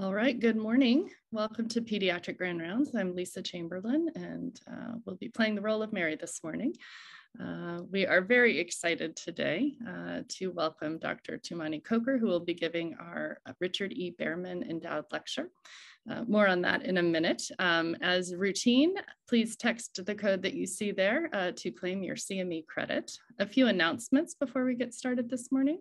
All right, good morning. Welcome to Pediatric Grand Rounds. I'm Lisa Chamberlain and uh, we'll be playing the role of Mary this morning. Uh, we are very excited today uh, to welcome Dr. Tumaini Coker, who will be giving our uh, Richard E. Behrman Endowed Lecture. Uh, more on that in a minute. Um, as routine, please text the code that you see there uh, to claim your CME credit. A few announcements before we get started this morning.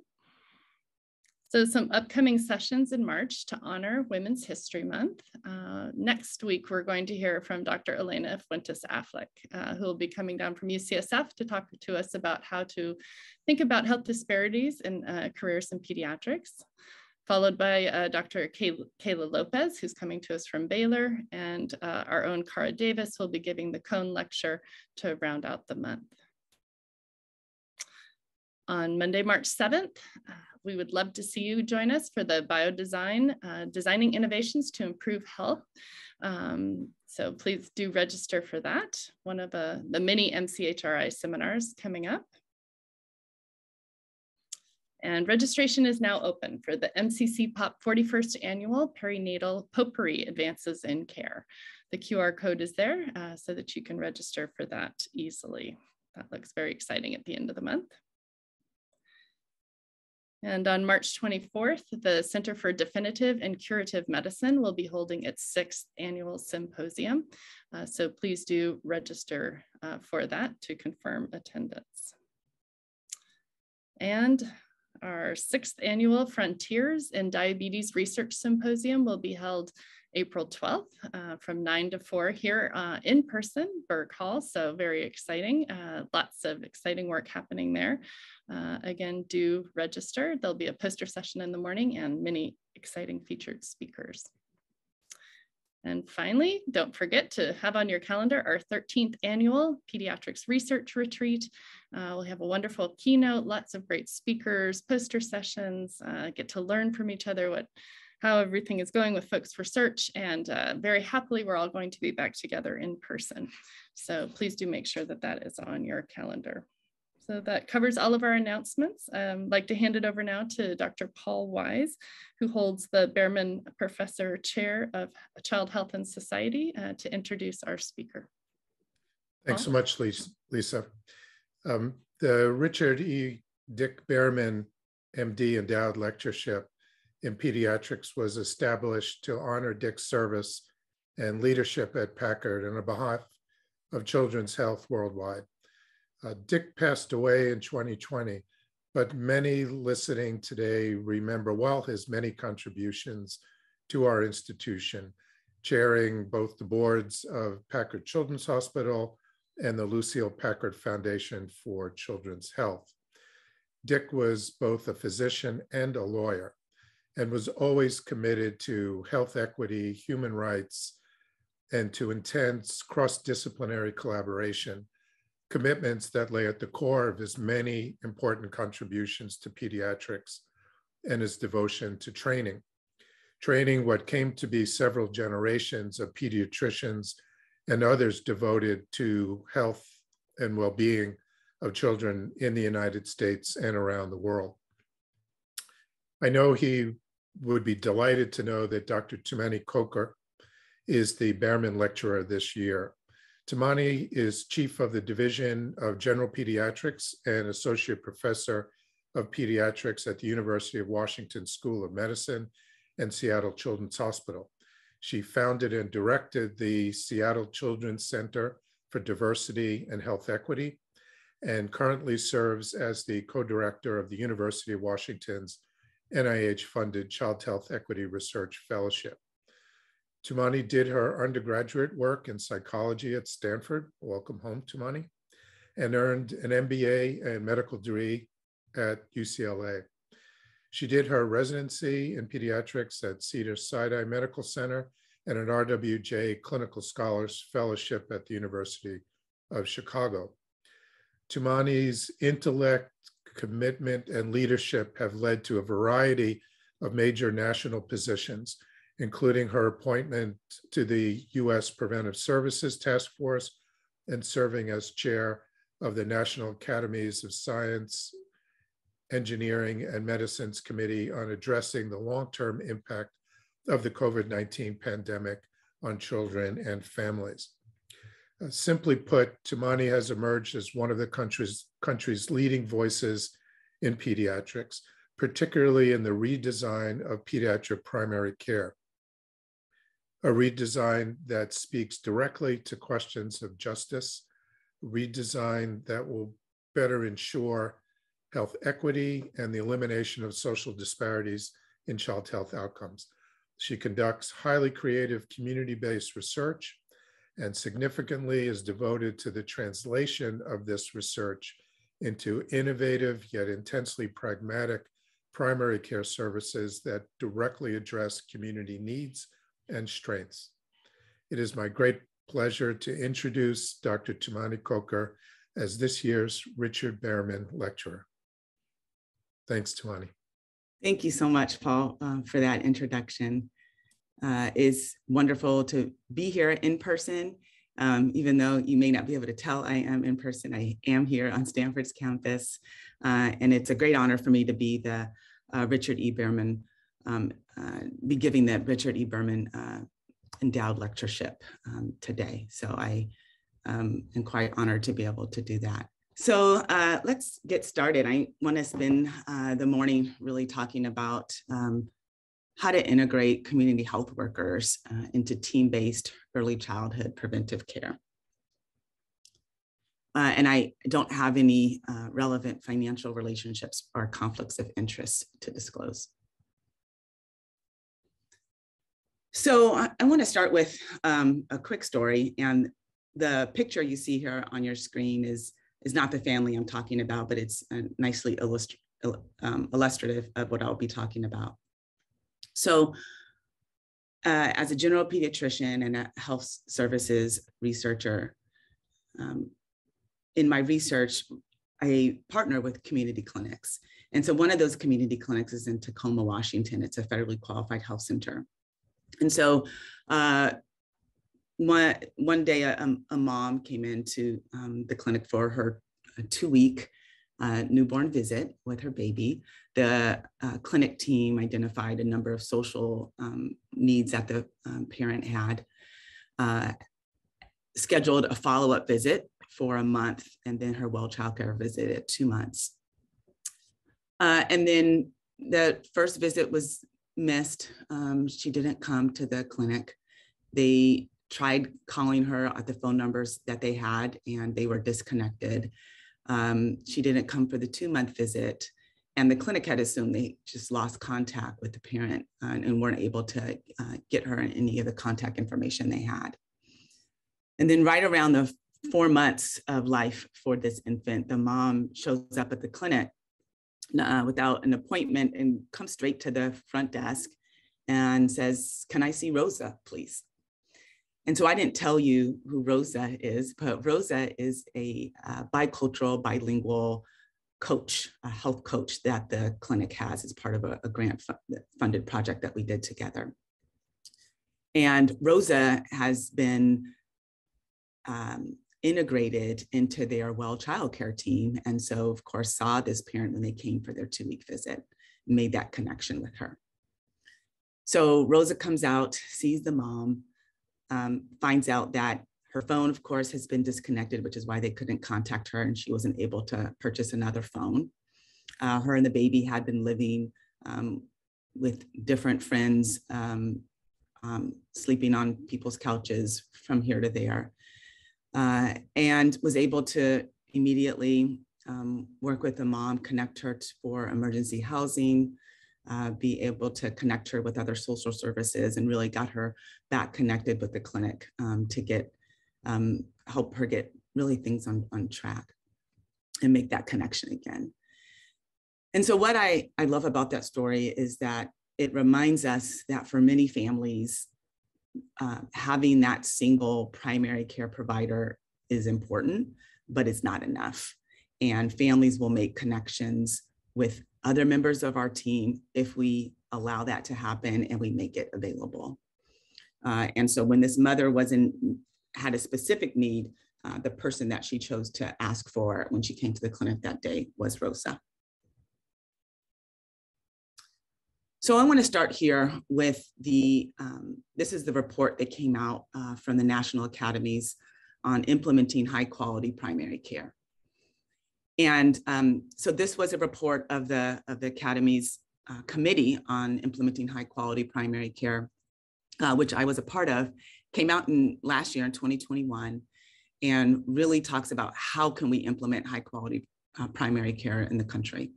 So some upcoming sessions in March to honor Women's History Month. Uh, next week, we're going to hear from Dr. Elena Fuentes Afflick, uh, who will be coming down from UCSF to talk to us about how to think about health disparities in uh, careers in pediatrics, followed by uh, Dr. Kay Kayla Lopez, who's coming to us from Baylor, and uh, our own Cara Davis will be giving the Cone Lecture to round out the month. On Monday, March 7th, we would love to see you join us for the biodesign, uh, designing innovations to improve health. Um, so please do register for that, one of uh, the many MCHRI seminars coming up. And registration is now open for the MCC POP 41st Annual Perinatal Potpourri Advances in Care. The QR code is there uh, so that you can register for that easily. That looks very exciting at the end of the month. And on March 24th, the Center for Definitive and Curative Medicine will be holding its sixth annual symposium. Uh, so please do register uh, for that to confirm attendance. And our sixth annual Frontiers in Diabetes Research Symposium will be held April 12th uh, from 9 to 4 here uh, in person, Berg Hall. So very exciting. Uh, lots of exciting work happening there. Uh, again, do register. There'll be a poster session in the morning and many exciting featured speakers. And finally, don't forget to have on your calendar our 13th annual Pediatrics Research Retreat. Uh, we'll have a wonderful keynote, lots of great speakers, poster sessions, uh, get to learn from each other what how everything is going with folks for search and uh, very happily we're all going to be back together in person. So please do make sure that that is on your calendar. So that covers all of our announcements. Um, I'd like to hand it over now to Dr. Paul Wise, who holds the Behrman Professor Chair of Child Health and Society uh, to introduce our speaker. Thanks so much, Lisa. Um, the Richard E. Dick Behrman, MD Endowed Lectureship in Pediatrics was established to honor Dick's service and leadership at Packard and on behalf of children's health worldwide. Uh, Dick passed away in 2020, but many listening today remember well his many contributions to our institution, chairing both the boards of Packard Children's Hospital and the Lucile Packard Foundation for Children's Health. Dick was both a physician and a lawyer and was always committed to health equity, human rights, and to intense cross disciplinary collaboration commitments that lay at the core of his many important contributions to pediatrics and his devotion to training. Training what came to be several generations of pediatricians and others devoted to health and well being of children in the United States and around the world. I know he would be delighted to know that Dr. Tumaini Coker is the Behrman Lecturer this year. Tumaini is chief of the Division of General Pediatrics and associate professor of pediatrics at the University of Washington School of Medicine and Seattle Children's Hospital. She founded and directed the Seattle Children's Center for Diversity and Health Equity and currently serves as the co-director of the University of Washington's NIH-funded Child Health Equity Research Fellowship. Tumaini did her undergraduate work in psychology at Stanford. Welcome home, Tumaini. And earned an MBA and medical degree at UCLA. She did her residency in pediatrics at Cedars-Sinai Medical Center and an RWJ Clinical Scholars Fellowship at the University of Chicago. Tumaini's intellect, commitment, and leadership have led to a variety of major national positions, including her appointment to the U.S. Preventive Services Task Force and serving as chair of the National Academies of Science, Engineering, and Medicine's Committee on addressing the long term impact of the COVID-19 pandemic on children and families. Uh, simply put, Tumaini has emerged as one of the country's, country's leading voices in pediatrics, particularly in the redesign of pediatric primary care. A redesign that speaks directly to questions of justice, redesign that will better ensure health equity and the elimination of social disparities in child health outcomes. She conducts highly creative community-based research and significantly is devoted to the translation of this research into innovative yet intensely pragmatic primary care services that directly address community needs and strengths. It is my great pleasure to introduce Dr. Tumaini Coker as this year's Richard Behrman Lecturer. Thanks, Tumaini. Thank you so much, Paul, uh, for that introduction. Uh, it's wonderful to be here in person. Um, even though you may not be able to tell I am in person, I am here on Stanford's campus. Uh, and it's a great honor for me to be the uh, Richard E. Behrman, um, uh, be giving the Richard E. Behrman uh, endowed lectureship um, today. So I um, am quite honored to be able to do that. So uh, let's get started. I want to spend the morning really talking about um, how to integrate community health workers uh, into team-based early childhood preventive care. Uh, and I don't have any uh, relevant financial relationships or conflicts of interest to disclose. So I, I want to start with um, a quick story. And the picture you see here on your screen is is not the family I'm talking about, but it's uh, nicely um, illustrative of what I'll be talking about. So uh, as a general pediatrician and a health services researcher, um, in my research, I partner with community clinics. And so one of those community clinics is in Tacoma, Washington. It's a federally qualified health center. And so uh, one, one day a, a mom came into um, the clinic for her two week uh, newborn visit with her baby. The uh, clinic team identified a number of social um, needs that the um, parent had, uh, scheduled a follow-up visit for a month, and then her well child care visit at two months. Uh, and then the first visit was missed. Um, she didn't come to the clinic. They tried calling her at the phone numbers that they had and they were disconnected. Um, she didn't come for the two month visit and the clinic had assumed they just lost contact with the parent uh, and weren't able to uh, get her any of the contact information they had. And then right around the four months of life for this infant, the mom shows up at the clinic uh, without an appointment and comes straight to the front desk and says, can I see Rosa, please? And so I didn't tell you who Rosa is, but Rosa is a uh, bicultural, bilingual coach, a health coach that the clinic has as part of a, a grant funded project that we did together. And Rosa has been um, integrated into their well childcare team. And so of course saw this parent when they came for their two week visit, made that connection with her. So Rosa comes out, sees the mom, um, finds out that her phone, of course, has been disconnected, which is why they couldn't contact her and she wasn't able to purchase another phone. Uh, her and the baby had been living um, with different friends, um, um sleeping on people's couches from here to there, uh, and was able to immediately um, work with the mom, connect her for emergency housing, uh, be able to connect her with other social services and really got her back connected with the clinic um, to get, um, help her get really things on, on track and make that connection again. And so what I, I love about that story is that it reminds us that for many families, uh, having that single primary care provider is important, but it's not enough. And families will make connections with other members of our team if we allow that to happen and we make it available. Uh, and so when this mother wasn't had a specific need, uh, the person that she chose to ask for when she came to the clinic that day was Rosa. So I want to start here with the, um, this is the report that came out uh, from the National Academies on implementing high quality primary care. And um, so this was a report of the, of the Academy's uh, Committee on Implementing High Quality Primary Care, uh, which I was a part of, came out in last year in 2021 and really talks about how can we implement high quality uh, primary care in the country.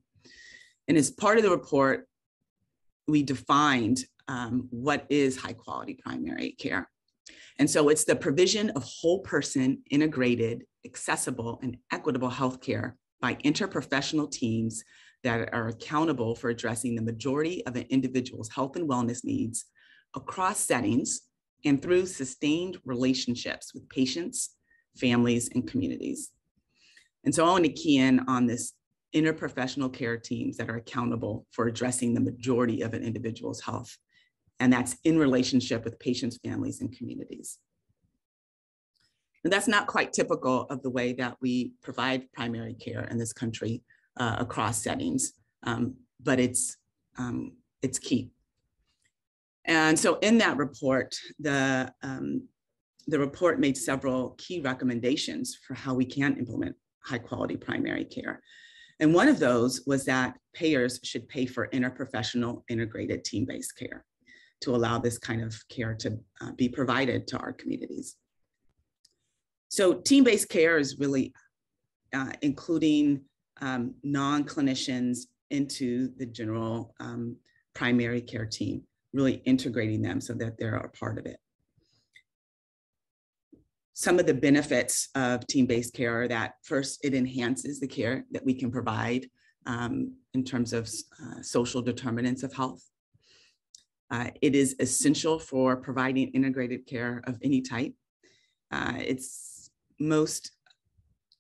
And as part of the report, we defined um, what is high quality primary care. And so it's the provision of whole person, integrated, accessible, and equitable healthcare by interprofessional teams that are accountable for addressing the majority of an individual's health and wellness needs across settings and through sustained relationships with patients, families, and communities. And so I want to key in on this interprofessional care teams that are accountable for addressing the majority of an individual's health. And that's in relationship with patients, families, and communities. And that's not quite typical of the way that we provide primary care in this country uh, across settings, um, but it's, um, it's key. And so in that report, the, um, the report made several key recommendations for how we can implement high quality primary care. And one of those was that payers should pay for interprofessional integrated team-based care to allow this kind of care to uh, be provided to our communities. So team-based care is really uh, including um, non-clinicians into the general um, primary care team, really integrating them so that they're a part of it. Some of the benefits of team-based care are that first, it enhances the care that we can provide um, in terms of uh, social determinants of health. Uh, it is essential for providing integrated care of any type. Uh, it's most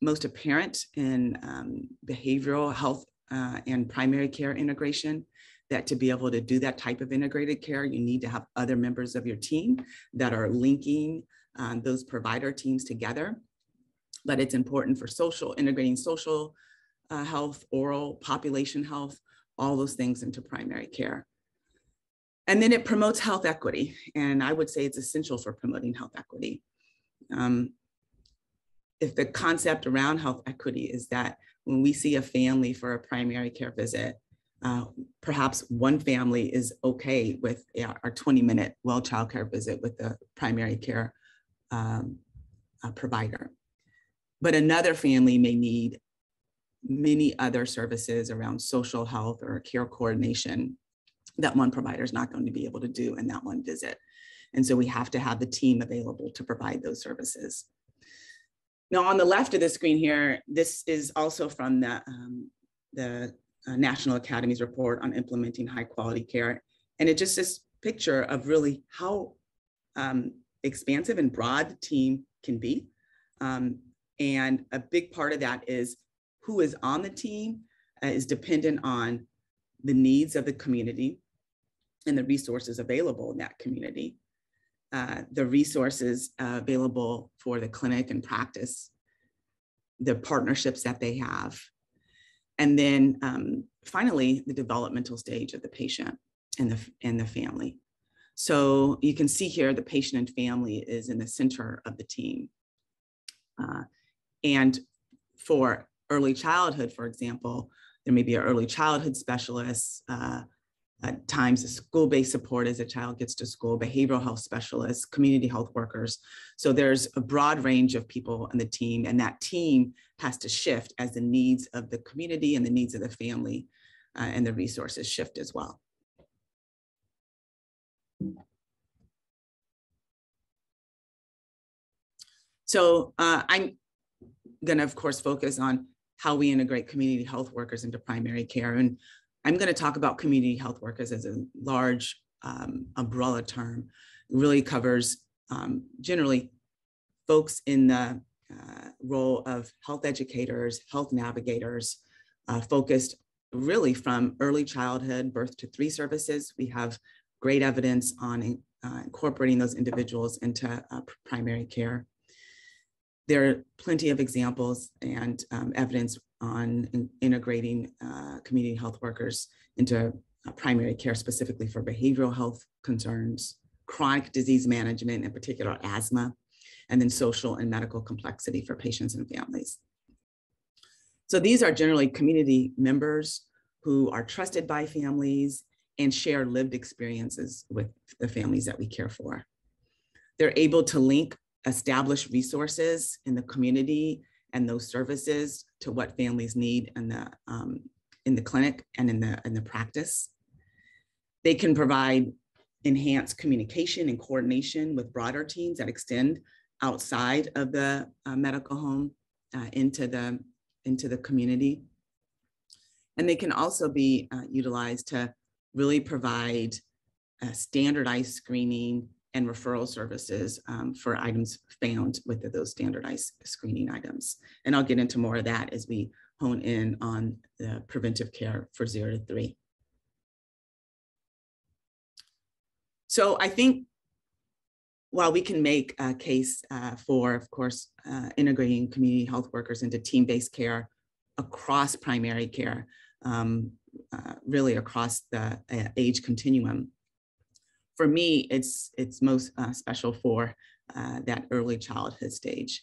most apparent in um, behavioral health uh, and primary care integration that to be able to do that type of integrated care, you need to have other members of your team that are linking um, those provider teams together. But it's important for social, integrating social uh, health, oral, population health, all those things into primary care. And then it promotes health equity. And I would say it's essential for promoting health equity. Um, if the concept around health equity is that when we see a family for a primary care visit, uh, perhaps one family is okay with our 20 minute well child care visit with the primary care um, uh, provider. But another family may need many other services around social health or care coordination that one provider is not going to be able to do in that one visit. And so we have to have the team available to provide those services. Now on the left of the screen here, this is also from the, um, the uh, National Academy's report on implementing high quality care. And it just this picture of really how um, expansive and broad the team can be. Um, and a big part of that is who is on the team uh, is dependent on the needs of the community and the resources available in that community uh, the resources uh, available for the clinic and practice, the partnerships that they have, and then um, finally the developmental stage of the patient and the and the family. So you can see here the patient and family is in the center of the team. Uh, and for early childhood, for example, there may be an early childhood specialist, uh, at times the school-based support as a child gets to school, behavioral health specialists, community health workers. So there's a broad range of people in the team and that team has to shift as the needs of the community and the needs of the family uh, and the resources shift as well. So uh, I'm gonna of course focus on how we integrate community health workers into primary care. And I'm going to talk about community health workers as a large um, umbrella term. Really covers um, generally folks in the uh, role of health educators, health navigators, uh, focused really from early childhood, birth to three services. We have great evidence on uh, incorporating those individuals into uh, primary care. There are plenty of examples and um, evidence on in integrating uh, community health workers into primary care specifically for behavioral health concerns, chronic disease management, in particular asthma, and then social and medical complexity for patients and families. So these are generally community members who are trusted by families and share lived experiences with the families that we care for. They're able to link established resources in the community and those services to what families need in the, um, in the clinic and in the, in the practice. They can provide enhanced communication and coordination with broader teams that extend outside of the uh, medical home uh, into, the, into the community. And they can also be uh, utilized to really provide standardized screening and referral services um, for items found with those standardized screening items. And I'll get into more of that as we hone in on the preventive care for zero to three. So I think while we can make a case uh, for, of course, uh, integrating community health workers into team-based care across primary care, um, uh, really across the uh, age continuum. For me, it's, it's most uh, special for uh, that early childhood stage.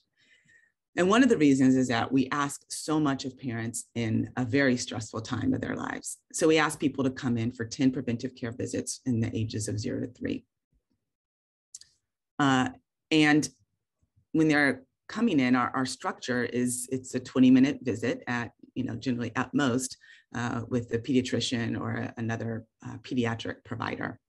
And one of the reasons is that we ask so much of parents in a very stressful time of their lives. So we ask people to come in for 10 preventive care visits in the ages of zero to three. Uh, and when they're coming in, our, our structure is it's a 20 minute visit at, you know, generally at most, uh, with the pediatrician or a, another uh, pediatric provider.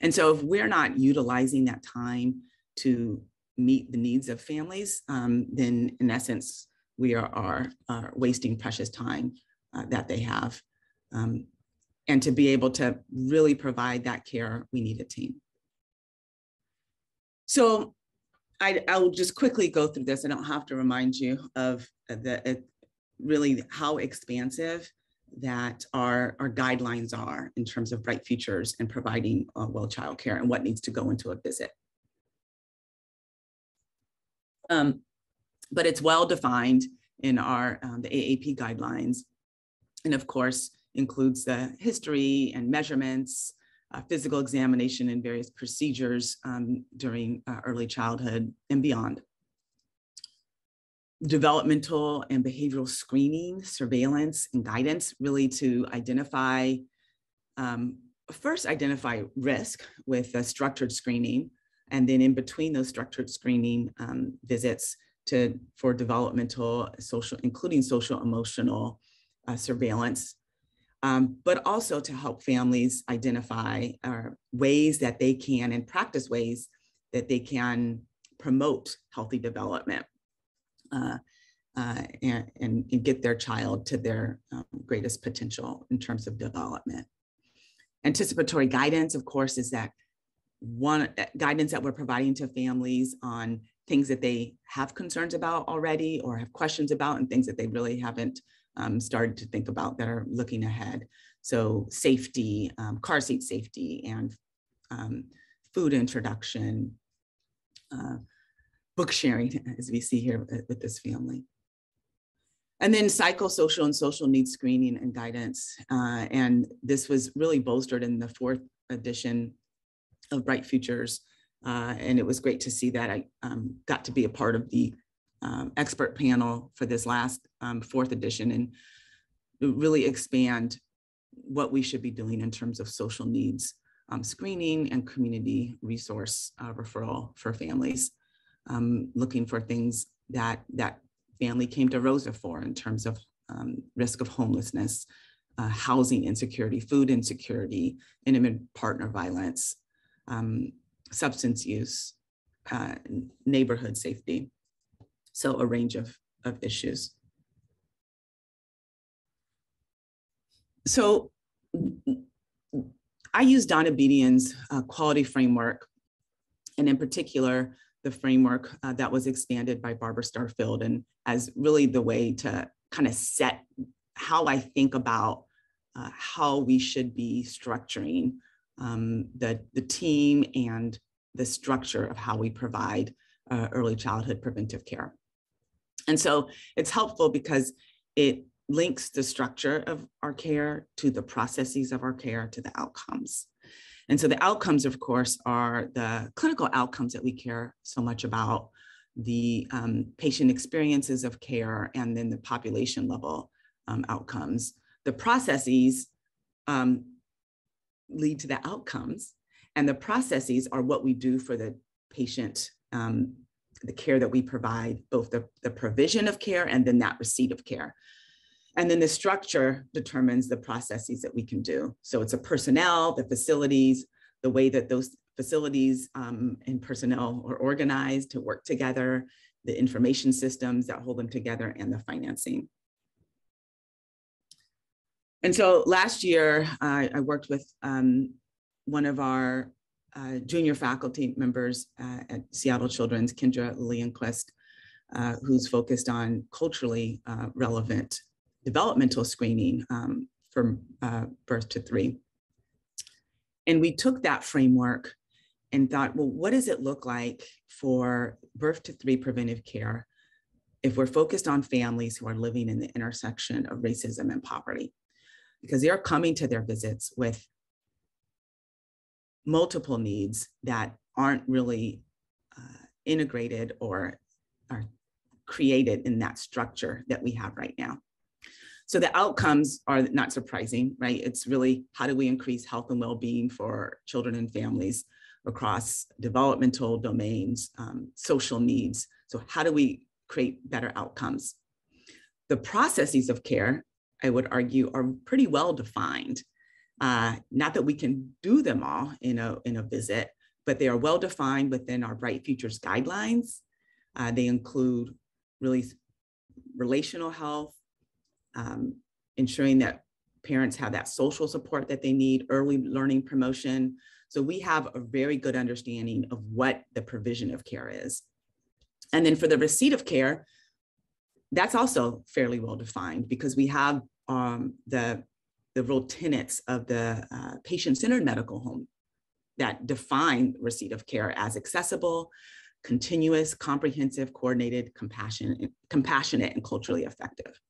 And so if we're not utilizing that time to meet the needs of families, um, then in essence, we are, are, wasting precious time uh, that they have. Um, and to be able to really provide that care, we need a team. So I, will just quickly go through this. I don't have to remind you of the, really how expansive that our, our guidelines are in terms of bright futures and providing uh, well child care and what needs to go into a visit. Um, but it's well defined in our um, the AAP guidelines. And of course, includes the history and measurements, uh, physical examination and various procedures um, during uh, early childhood and beyond developmental and behavioral screening, surveillance, and guidance, really to identify, um, first identify risk with a structured screening, and then in between those structured screening um, visits to for developmental, social, including social emotional uh, surveillance, um, but also to help families identify uh, ways that they can and practice ways that they can promote healthy development uh, uh, and, and, get their child to their um, greatest potential in terms of development. Anticipatory guidance, of course, is that one uh, guidance that we're providing to families on things that they have concerns about already or have questions about and things that they really haven't um, started to think about that are looking ahead. So safety, um, car seat safety and um, food introduction, uh, book sharing, as we see here with this family. And then psychosocial and social needs screening and guidance. Uh, and this was really bolstered in the fourth edition of Bright Futures. Uh, and it was great to see that I um, got to be a part of the um, expert panel for this last um, fourth edition and really expand what we should be doing in terms of social needs um, screening and community resource uh, referral for families um, looking for things that that family came to Rosa for in terms of um, risk of homelessness, uh, housing insecurity, food insecurity, intimate partner violence, um, substance use, uh, neighborhood safety. So a range of, of issues. So I use Donabedian's uh, quality framework, and in particular, the framework uh, that was expanded by Barbara Starfield and as really the way to kind of set how I think about uh, how we should be structuring um, the, the team and the structure of how we provide uh, early childhood preventive care. And so it's helpful because it links the structure of our care to the processes of our care to the outcomes. And so the outcomes, of course, are the clinical outcomes that we care so much about, the um, patient experiences of care, and then the population level um, outcomes. The processes um, lead to the outcomes, and the processes are what we do for the patient, um, the care that we provide, both the, the provision of care and then that receipt of care. And then the structure determines the processes that we can do. So it's a personnel, the facilities, the way that those facilities um, and personnel are organized to work together, the information systems that hold them together, and the financing. And so last year, uh, I worked with um, one of our uh, junior faculty members uh, at Seattle Children's, Kendra Liljenquist, uh, who's focused on culturally uh, relevant developmental screening um, from uh, birth to three. And we took that framework and thought, well, what does it look like for birth to three preventive care if we're focused on families who are living in the intersection of racism and poverty? Because they are coming to their visits with multiple needs that aren't really uh, integrated or are created in that structure that we have right now. So the outcomes are not surprising, right? It's really how do we increase health and well-being for children and families across developmental domains, um, social needs. So how do we create better outcomes? The processes of care, I would argue, are pretty well defined. Uh, not that we can do them all in a, in a visit, but they are well defined within our Bright Futures guidelines. Uh, they include really relational health, um, ensuring that parents have that social support that they need, early learning promotion. So we have a very good understanding of what the provision of care is. And then for the receipt of care, that's also fairly well defined because we have um, the, the real tenets of the uh, patient-centered medical home that define receipt of care as accessible, continuous, comprehensive, coordinated, compassionate, compassionate, and culturally effective.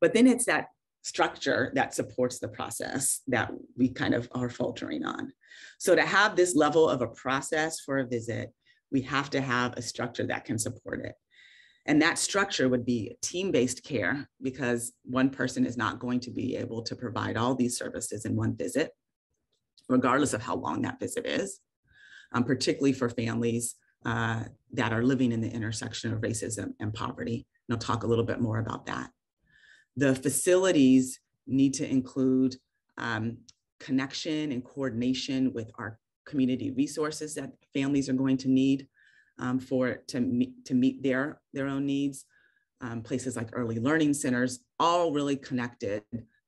But then it's that structure that supports the process that we kind of are faltering on. So to have this level of a process for a visit, we have to have a structure that can support it. And that structure would be team-based care because one person is not going to be able to provide all these services in one visit, regardless of how long that visit is, um, particularly for families uh, that are living in the intersection of racism and poverty. And I'll talk a little bit more about that. The facilities need to include um, connection and coordination with our community resources that families are going to need um, for to meet, to meet their, their own needs. Um, places like early learning centers, all really connected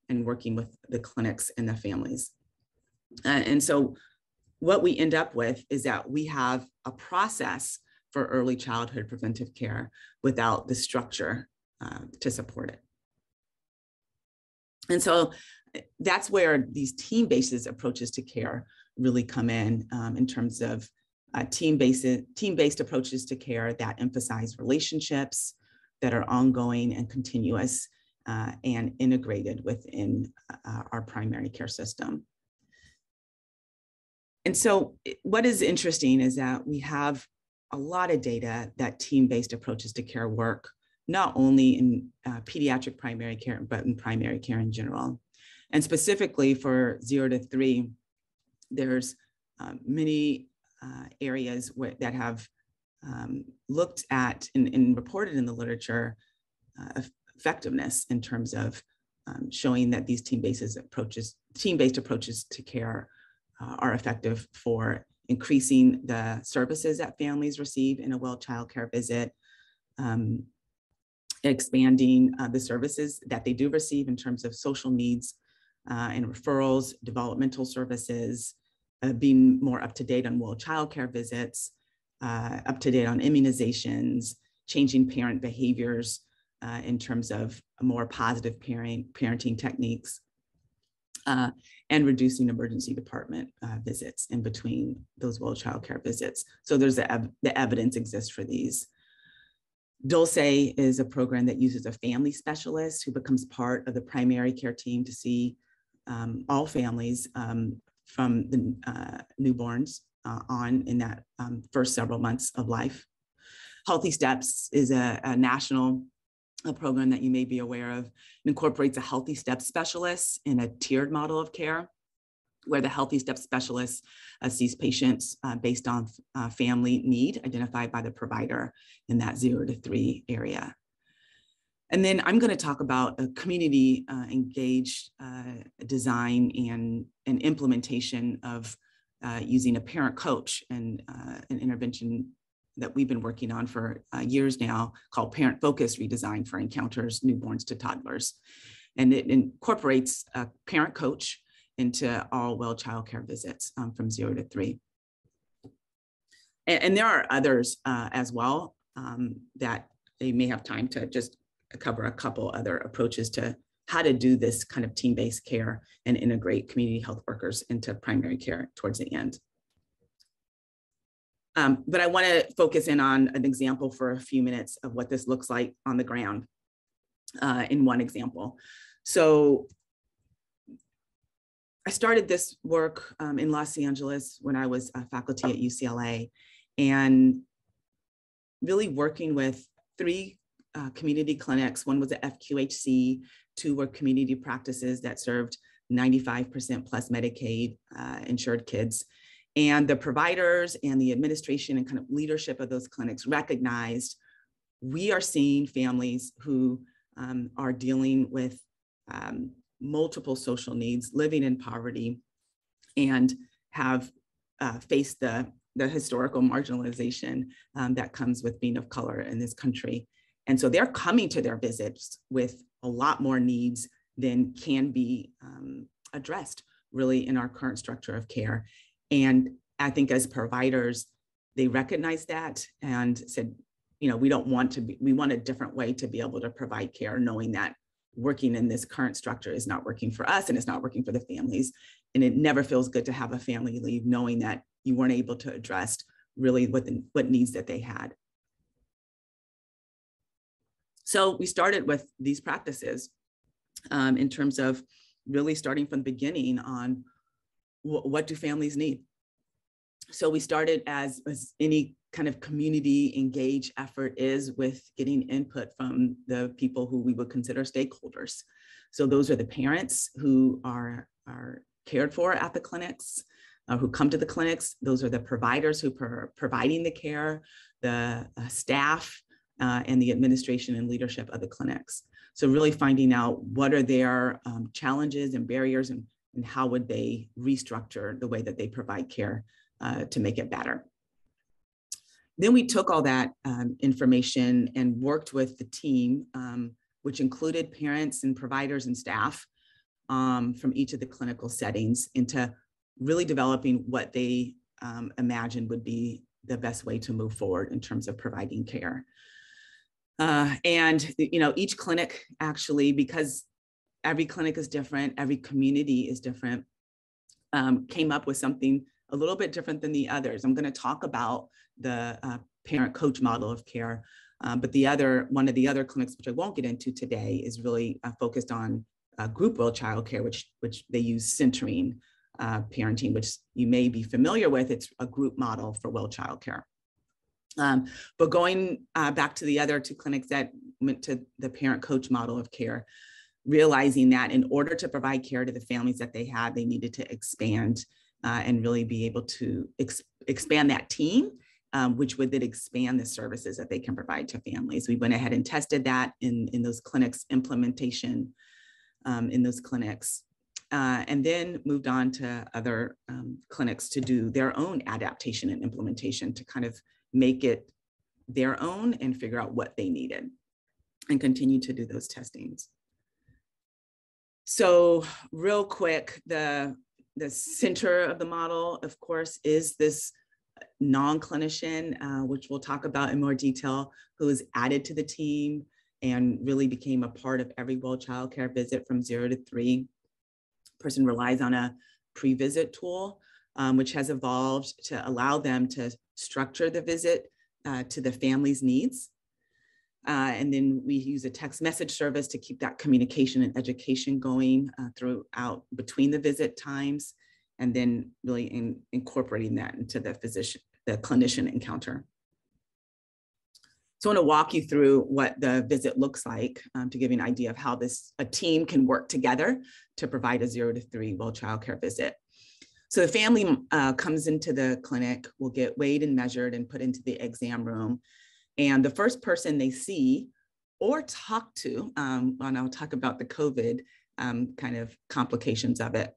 and working with the clinics and the families. Uh, and so what we end up with is that we have a process for early childhood preventive care without the structure uh, to support it. And so eh, that's where these team-based approaches to care really come in, um, in terms of uh, team-based team-based approaches to care that emphasize relationships that are ongoing and continuous uh, and integrated within uh, our primary care system. And so eh, what is interesting is that we have a lot of data that team-based approaches to care work not only in uh, pediatric primary care, but in primary care in general. And specifically for zero to three, there's um, many uh, areas that have um, looked at and, and, reported in the literature uh, effectiveness in terms of um, showing that these team-based approaches, team-based approaches to care uh, are effective for increasing the services that families receive in a well child care visit, um, expanding uh, the services that they do receive in terms of social needs uh, and referrals, developmental services, uh, being more up to date on well childcare visits, uh, up to date on immunizations, changing parent behaviors uh, in terms of more positive parent, parenting techniques, uh, and reducing emergency department visits in between those well childcare visits. So there's the, ev the evidence exists for these. Dulce is a program that uses a family specialist who becomes part of the primary care team to see um, all families um, from the uh, newborns uh, on in that um, first several months of life. Healthy Steps is a, a national a program that you may be aware of. It incorporates a Healthy Steps specialist in a tiered model of care where the Healthy Steps specialist uh, sees patients uh, based on uh, family need identified by the provider in that zero to three area. And then I'm going to talk about a community uh, engaged uh, design and, and implementation of uh, using a parent coach and an intervention that we've been working on for years now called Parent Focus Redesign for Encounters Newborns to Toddlers. And it incorporates a parent coach into all well child care visits um, from zero to three. And, and there are others uh, as well um, that they may have time to just cover a couple other approaches to how to do this kind of team-based care and integrate community health workers into primary care towards the end. Um, but I want to focus in on an example for a few minutes of what this looks like on the ground uh, in one example. So I started this work um, in Los Angeles when I was a faculty at UCLA and really working with three uh, community clinics. One was at FQHC, two were community practices that served 95% plus Medicaid uh, insured kids. And the providers and the administration and kind of leadership of those clinics recognized we are seeing families who um, are dealing with um, multiple social needs, living in poverty, and have uh, faced the, the historical marginalization um, that comes with being of color in this country. And so they're coming to their visits with a lot more needs than can be um, addressed really in our current structure of care. And I think as providers, they recognize that and said, you know, we don't want to be, we want a different way to be able to provide care, knowing that working in this current structure is not working for us and it's not working for the families. And it never feels good to have a family leave knowing that you weren't able to address really what, the, what needs that they had. So we started with these practices um, in terms of really starting from the beginning on what do families need? So we started as, as any kind of community engaged effort is with getting input from the people who we would consider stakeholders. So those are the parents who are, are cared for at the clinics, uh, who come to the clinics. Those are the providers who are providing the care, the uh, staff, uh, and the administration and leadership of the clinics. So really finding out what are their um, challenges and barriers and and how would they restructure the way that they provide care uh, to make it better. Then we took all that um, information and worked with the team, um, which included parents and providers and staff um, from each of the clinical settings into really developing what they um, imagined would be the best way to move forward in terms of providing care. Uh, and you know, each clinic actually, because every clinic is different, every community is different, um, came up with something a little bit different than the others. I'm going to talk about the uh, parent coach model of care, um, but the other one of the other clinics, which I won't get into today, is really uh, focused on uh, group well child care, which which they use centering uh, parenting, which you may be familiar with. It's a group model for well child care. Um, but going uh, back to the other two clinics that went to the parent coach model of care, realizing that in order to provide care to the families that they had, they needed to expand uh, and really be able to ex expand that team, um, which would then expand the services that they can provide to families. We went ahead and tested that in, in those clinics, implementation um, in those clinics. Uh, and then moved on to other um, clinics to do their own adaptation and implementation to kind of make it their own and figure out what they needed and continue to do those testings. So real quick, the, the center of the model, of course, is this non-clinician, uh, which we'll talk about in more detail, who was added to the team and really became a part of every well child care visit from zero to three. Person relies on a pre-visit tool, um, which has evolved to allow them to structure the visit uh, to the family's needs Uh, and then we use a text message service to keep that communication and education going uh, throughout between the visit times, and then really in, incorporating that into the physician, the clinician encounter. So I want to walk you through what the visit looks like um, to give you an idea of how this a team can work together to provide a zero to three well childcare visit. So the family uh, comes into the clinic, will get weighed and measured and put into the exam room. And the first person they see or talk to, um, and I'll talk about the COVID um, kind of complications of it,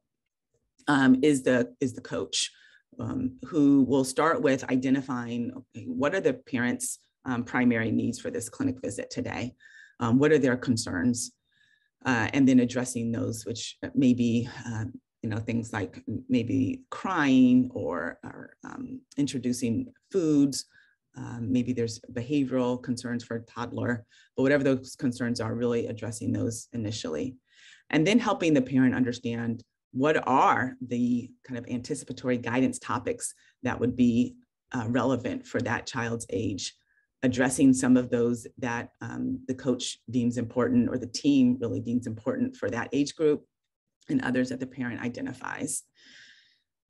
um, is the is the coach, um, who will start with identifying okay, what are the parents' um, primary needs for this clinic visit today, um, what are their concerns, uh, and then addressing those, which may be uh, you know things like maybe crying or, or introducing foods. Um, maybe there's behavioral concerns for a toddler, but whatever those concerns are, really addressing those initially. And then helping the parent understand what are the kind of anticipatory guidance topics that would be uh, relevant for that child's age, addressing some of those that um, the coach deems important or the team really deems important for that age group, and others that the parent identifies.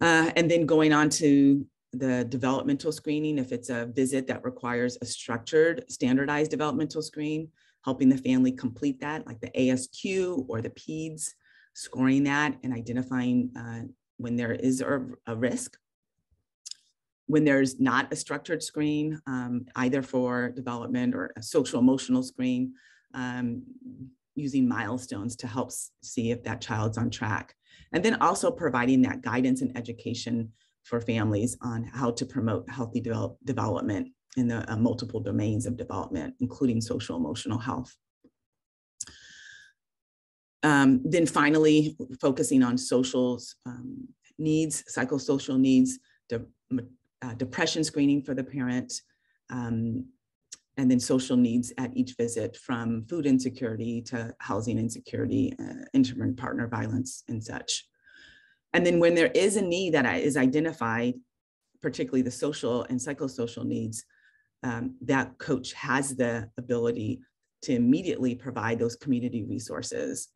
Uh, and then going on to the developmental screening, if it's a visit that requires a structured, standardized developmental screen, helping the family complete that, like the ASQ or the PEDS, scoring that and identifying uh, when there is a, a, risk. When there's not a structured screen, um, either for development or a social emotional screen, um, using milestones to help see if that child's on track. And then also providing that guidance and education for families on how to promote healthy develop, development in the uh, multiple domains of development, including social emotional health. Um, then finally, focusing on social um, needs, psychosocial needs, de uh, depression screening for the parent, um, and then social needs at each visit from food insecurity to housing insecurity, uh, intimate partner violence and such. And then when there is a need that is identified, particularly the social and psychosocial needs, um, that coach has the ability to immediately provide those community resources.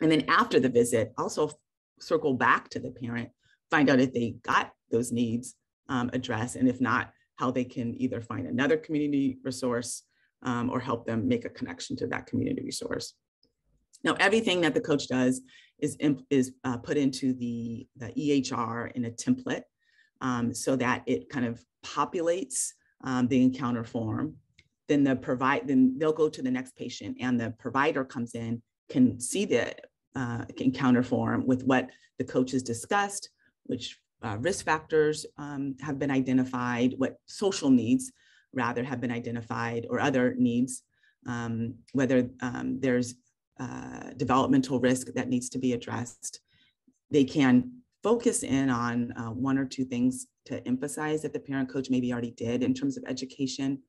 And then after the visit, also circle back to the parent, find out if they got those needs um, addressed, and if not, how they can either find another community resource um, or help them make a connection to that community resource. Now, everything that the coach does is, is uh, put into the, the EHR in a template um, so that it kind of populates um, the encounter form. Then the provide, then they'll go to the next patient and the provider comes in, can see the uh, encounter form with what the coach has discussed, which uh, risk factors um, have been identified, what social needs rather have been identified or other needs, um, whether um, there's uh, developmental risk that needs to be addressed. They can focus in on uh, one or two things to emphasize that the parent coach maybe already did in terms of education,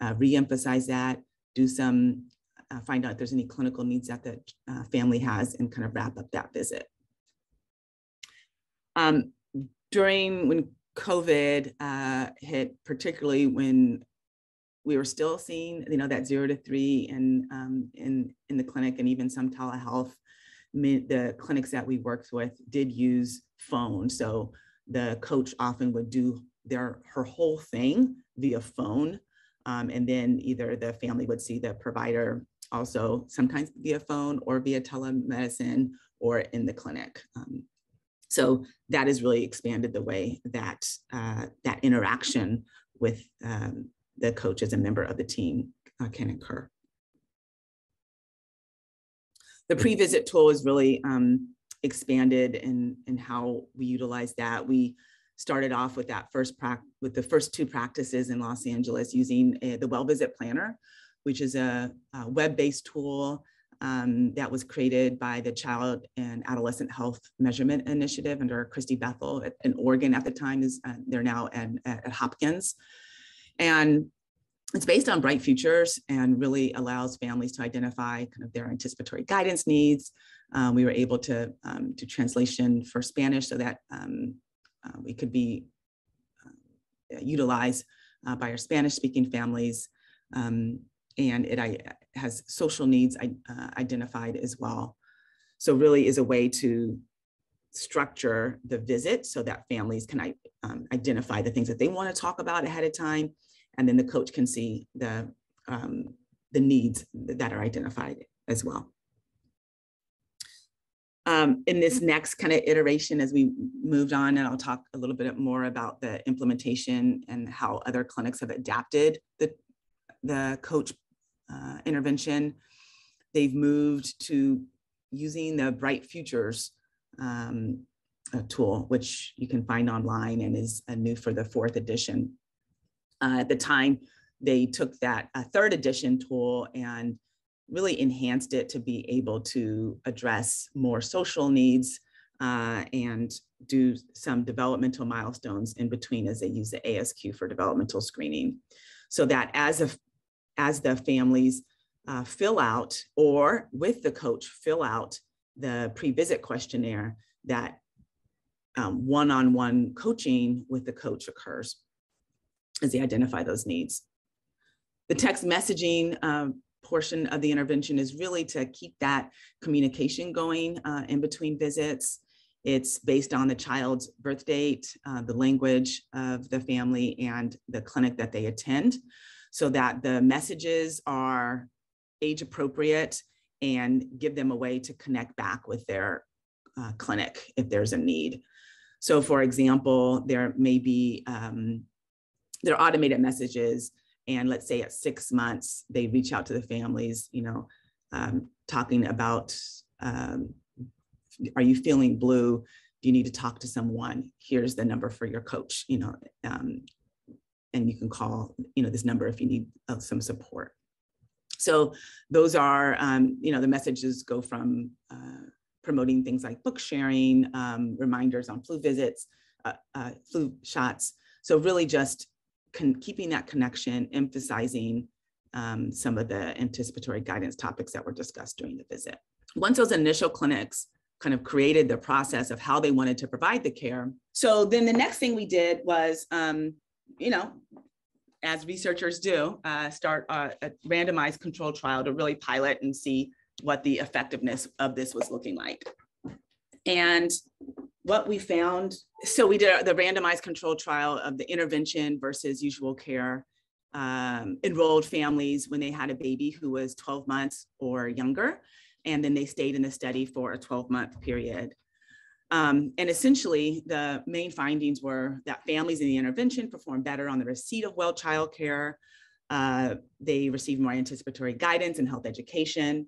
uh, re-emphasize that, do some, uh, find out if there's any clinical needs that the uh, family has and kind of wrap up that visit. Um, during when COVID uh, hit, particularly when we were still seeing, you know, that zero to three in um, in in the clinic and even some telehealth. The clinics that we worked with did use phone, so the coach often would do their her whole thing via phone, um, and then either the family would see the provider also sometimes via phone or via telemedicine or in the clinic. Um, so that has really expanded the way that uh, that interaction with um, the coach as a member of the team uh, can occur. The pre-visit tool is really um, expanded in, in how we utilize that. We started off with that first with the first two practices in Los Angeles using a, the Well Visit Planner, which is a, a web-based tool um, that was created by the Child and Adolescent Health Measurement Initiative under Christy Bethell in Oregon at the time. Is uh, they're now at, at Hopkins. And it's based on Bright Futures and really allows families to identify kind of their anticipatory guidance needs. Um, we were able to um, do translation for Spanish so that um, uh, we could be uh, utilized uh, by our Spanish speaking families. Um, and it has social needs uh, identified as well. So really is a way to structure the visit so that families can um, identify the things that they want to talk about ahead of time, and then the coach can see the um, the needs that are identified as well. Um, in this next kind of iteration, as we moved on, and I'll talk a little bit more about the implementation and how other clinics have adapted the, the coach uh, intervention. They've moved to using the Bright Futures um, tool, which you can find online and is new for the fourth edition. Uh, at the time, they took that uh, third edition tool and really enhanced it to be able to address more social needs uh, and do some developmental milestones in between as they use the ASQ for developmental screening. So that as, a, as the families uh, fill out or with the coach fill out the pre-visit questionnaire that um, one-on-one coaching with the coach occurs as they identify those needs. The text messaging um, portion of the intervention is really to keep that communication going uh, in between visits. It's based on the child's birth date, uh, the language of the family, and the clinic that they attend, so that the messages are age appropriate and give them a way to connect back with their uh, clinic if there's a need. So, for example, there may be um, there are automated messages. And let's say at six months they reach out to the families you know um, talking about um, are you feeling blue? Do you need to talk to someone? Here's the number for your coach you know um, and you can call you know this number if you need uh, some support. So those are um, you know the messages go from uh, promoting things like book sharing um, reminders on flu visits uh, uh, flu shots. So really just keeping that connection, emphasizing um, some of the anticipatory guidance topics that were discussed during the visit. Once those initial clinics kind of created the process of how they wanted to provide the care. So then the next thing we did was, um, you know, as researchers do, uh, start a, a randomized control trial to really pilot and see what the effectiveness of this was looking like. And what we found, so we did the randomized control trial of the intervention versus usual care, um, enrolled families when they had a baby who was 12 months or younger, and then they stayed in the study for a 12 month period. Um, and essentially, the main findings were that families in the intervention performed better on the receipt of well child care. Uh, they received more anticipatory guidance and health education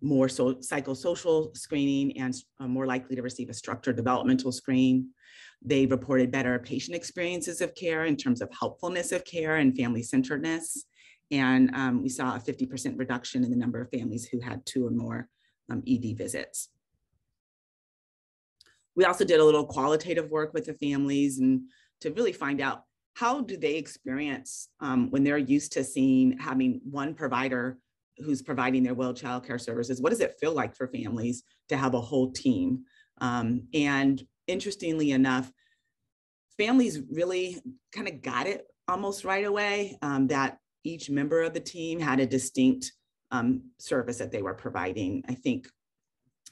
more so psychosocial screening and uh, more likely to receive a structured developmental screen. They reported better patient experiences of care in terms of helpfulness of care and family centeredness. And um, we saw a 50% reduction in the number of families who had two or more um, ED visits. We also did a little qualitative work with the families and to really find out how do they experience um, when they're used to seeing having one provider who's providing their well child care services what does it feel like for families to have a whole team? Um, and interestingly enough families really kind of got it almost right away um, that each member of the team had a distinct um, service that they were providing. I think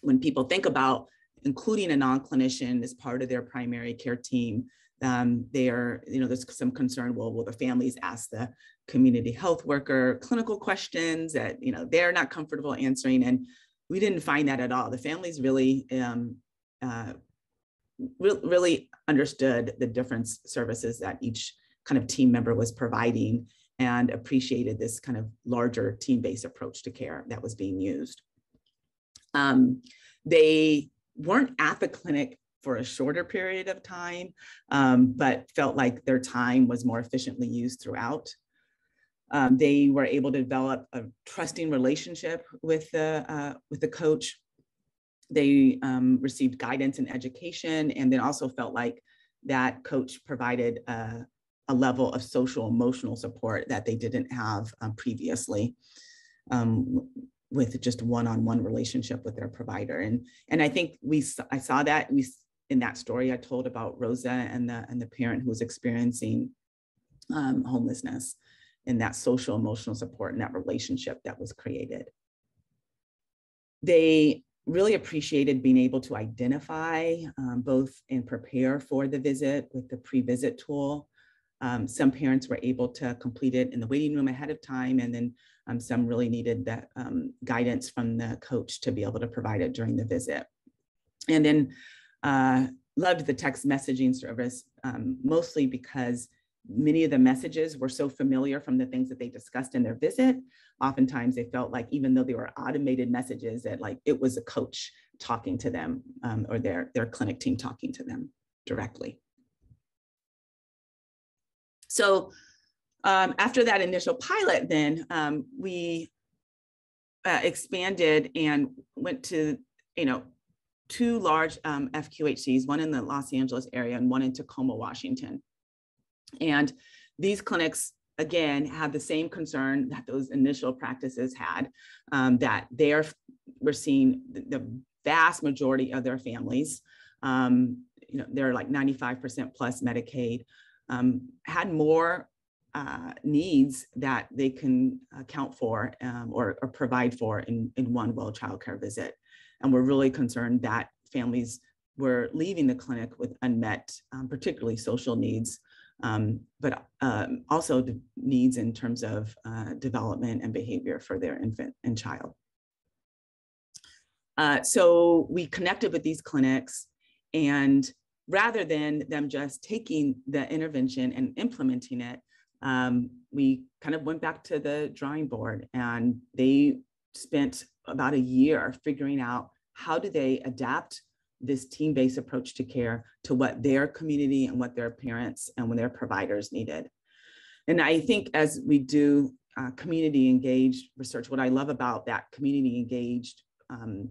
when people think about including a non-clinician as part of their primary care team um, they are, you know, there's some concern, well, will the families ask the community health worker clinical questions that, you know, they're not comfortable answering. And we didn't find that at all. The families really, um, uh, re really understood the different services that each kind of team member was providing and appreciated this kind of larger team-based approach to care that was being used. Um, they weren't at the clinic for a shorter period of time, um, but felt like their time was more efficiently used throughout. Um, they were able to develop a trusting relationship with the, uh, with the coach. They um, received guidance and education, and then also felt like that coach provided a, a level of social emotional support that they didn't have um, previously um, with just one-on-one relationship with their provider. And, and I think we, I saw that, we in that story I told about Rosa and the and the parent who was experiencing um, homelessness. In that social emotional support and that relationship that was created. They really appreciated being able to identify um, both and prepare for the visit with the pre-visit tool. Um, some parents were able to complete it in the waiting room ahead of time, and then um, some really needed that um, guidance from the coach to be able to provide it during the visit. And then uh, loved the text messaging service, um, mostly because many of the messages were so familiar from the things that they discussed in their visit. Oftentimes they felt like even though they were automated messages that like it was a coach talking to them um, or their, their clinic team talking to them directly. So um, after that initial pilot, then um, we uh, expanded and went to, you know, two large um, FQHCs, one in the Los Angeles area and one in Tacoma, Washington. And these clinics, again, have the same concern that those initial practices had, um, that they are, we're seeing the, vast majority of their families, um, you know, they're like 95% plus Medicaid, um, had more uh, needs that they can account for um, or, or, provide for in, in one well child care visit. And we're really concerned that families were leaving the clinic with unmet, um, particularly social needs, um, but um, also the needs in terms of uh, development and behavior for their infant and child. Uh, so we connected with these clinics and rather than them just taking the intervention and implementing it, um, we kind of went back to the drawing board and they spent about a year figuring out how do they adapt this team-based approach to care to what their community and what their parents and when their providers needed. And I think as we do uh, community engaged research, what I love about that community engaged um,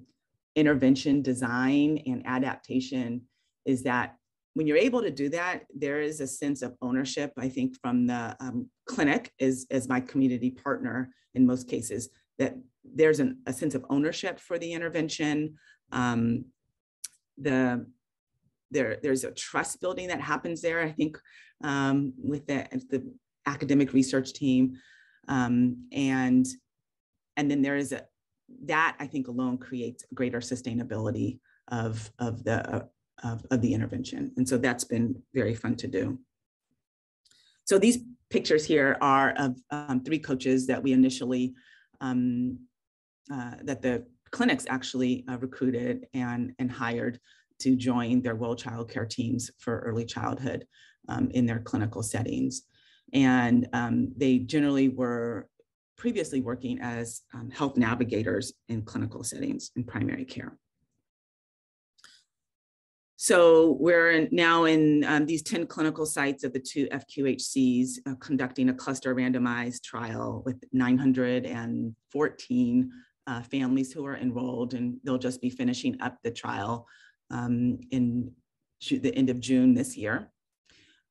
intervention design and adaptation is that when you're able to do that, there is a sense of ownership, I think, from the um, clinic as, as my community partner in most cases, that there's an, a sense of ownership for the intervention. Um, the there there's a trust building that happens there. I think um, with the the academic research team, um, and and then there is a that I think alone creates greater sustainability of of the of, of the intervention, and so that's been very fun to do. So these pictures here are of um, three coaches that we initially um, uh, that the clinics actually uh, recruited and, and hired to join their well child care teams for early childhood um, in their clinical settings. And um, they generally were previously working as um, health navigators in clinical settings in primary care. So we're now in um, these 10 clinical sites of the two FQHCs uh, conducting a cluster randomized trial with 914 uh, families who are enrolled, and they'll just be finishing up the trial um, in the end of June this year.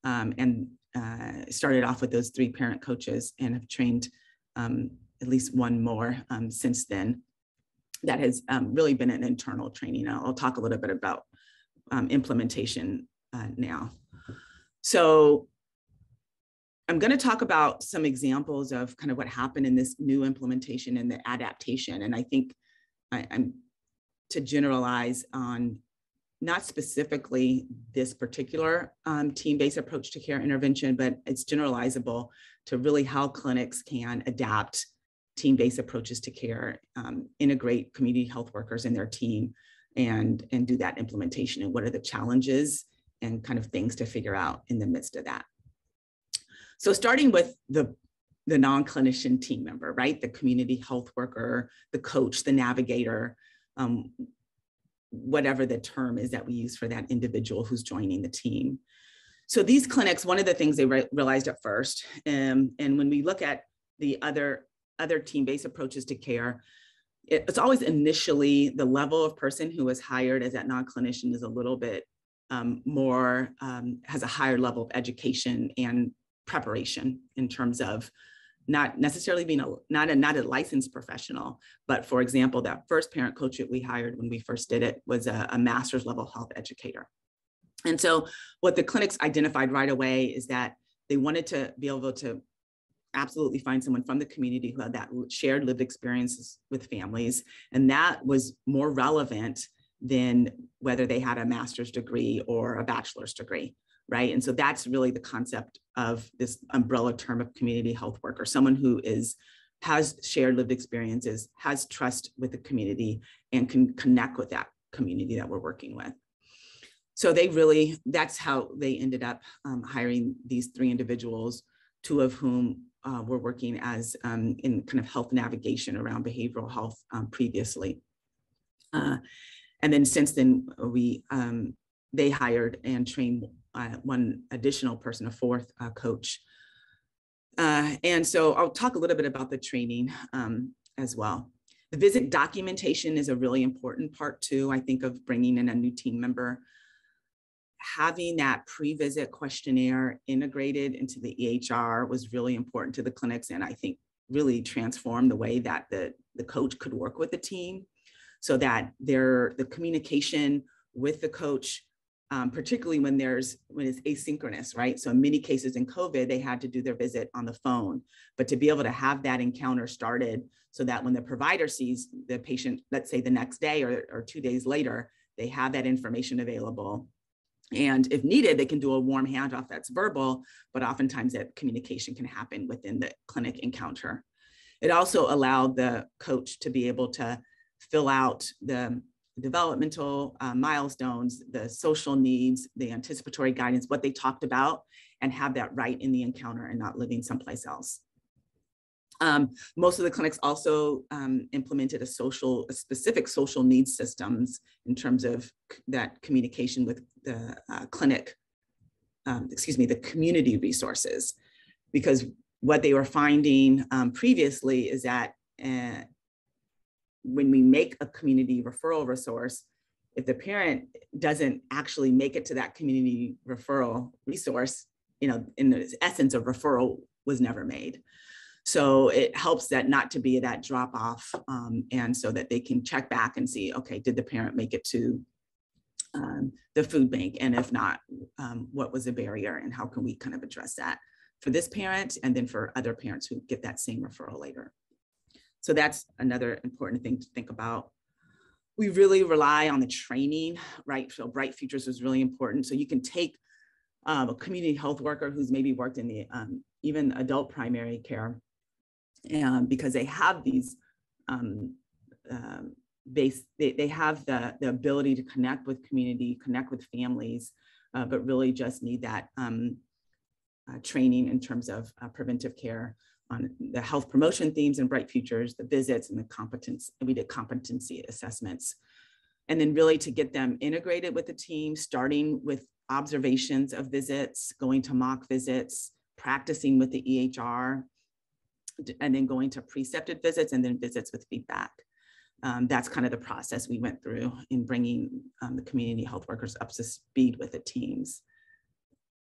Um, and uh, started off with those three parent coaches and have trained um, at least one more um, since then. That has um, really been an internal training. I'll, I'll talk a little bit about um, implementation uh, now. So I'm going to talk about some examples of kind of what happened in this new implementation and the adaptation. And I think I, am to generalize on not specifically this particular um, team-based approach to care intervention, but it's generalizable to really how clinics can adapt team-based approaches to care, um, integrate community health workers in their team, and, and do that implementation, and what are the challenges and kind of things to figure out in the midst of that. So starting with the, the non-clinician team member, right? The community health worker, the coach, the navigator, um, whatever the term is that we use for that individual who's joining the team. So these clinics, one of the things they re realized at first, um, and when we look at the other, other team-based approaches to care, it, it's always initially the level of person who is hired as that non-clinician is a little bit um, more, um, has a higher level of education and preparation in terms of not necessarily being a not a not a licensed professional, but for example, that first parent coach that we hired when we first did it was a, a master's level health educator. And so what the clinics identified right away is that they wanted to be able to absolutely find someone from the community who had that shared lived experiences with families. And that was more relevant than whether they had a master's degree or a bachelor's degree, right? And so that's really the concept of this umbrella term of community health worker, someone who is has shared lived experiences, has trust with the community, and can connect with that community that we're working with. So they really, that's how they ended up um, hiring these three individuals, two of whom uh, were working as um, in kind of health navigation around behavioral health um, previously. Uh, and then since then, we um, they hired and trained uh, one additional person, a fourth uh, coach. Uh, and so I'll talk a little bit about the training um, as well. The visit documentation is a really important part too, I think, of bringing in a new team member. Having that pre-visit questionnaire integrated into the EHR was really important to the clinics and I think really transformed the way that the, the coach could work with the team so that their the communication with the coach um, particularly when there's when it's asynchronous, right? So in many cases in COVID, they had to do their visit on the phone, but to be able to have that encounter started so that when the provider sees the patient, let's say the next day or, or two days later, they have that information available. And if needed, they can do a warm handoff that's verbal, but oftentimes that communication can happen within the clinic encounter. It also allowed the coach to be able to fill out the developmental uh, milestones, the social needs, the anticipatory guidance, what they talked about, and have that right in the encounter and not living someplace else. Um, most of the clinics also um, implemented a social, a specific social needs systems in terms of that communication with the uh, clinic, um, excuse me, the community resources, because what they were finding um, previously is that uh, when we make a community referral resource, if the parent doesn't actually make it to that community referral resource, you know, in the essence of referral was never made. So it helps that not to be that drop off um, and so that they can check back and see, okay, did the parent make it to um, the food bank? And if not, um, what was the barrier and how can we kind of address that for this parent and then for other parents who get that same referral later. So that's another important thing to think about. We really rely on the training, right? So Bright Futures is really important. So you can take um, a community health worker who's maybe worked in the um, even adult primary care, and because they have these um, um, base, they, they have the, the ability to connect with community, connect with families, uh, but really just need that um, uh, training in terms of uh, preventive care on the health promotion themes and Bright Futures, the visits and the competence, and we did competency assessments. And then really to get them integrated with the team, starting with observations of visits, going to mock visits, practicing with the EHR, and then going to precepted visits and then visits with feedback. Um, that's kind of the process we went through in bringing um, the community health workers up to speed with the teams.